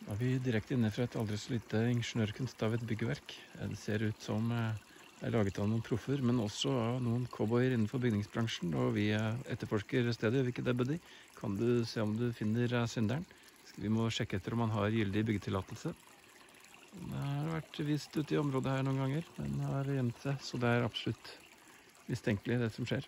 Da er vi direkte inne fra et aldri så lite ingeniørkunst av et byggverk. Det ser ut som det er laget av noen proffer, men også av noen cowboyer innenfor bygningsbransjen. Og vi eh, etterforsker stedet, gjør vi ikke det, Buddy? Kan du se om du finner eh, synderen? Vi må sjekke etter om han har gyldig byggetillatelse. Det har vært vist ute i området her noen ganger, men har gjemt seg, så det er absolutt mistenkelig, det som skjer.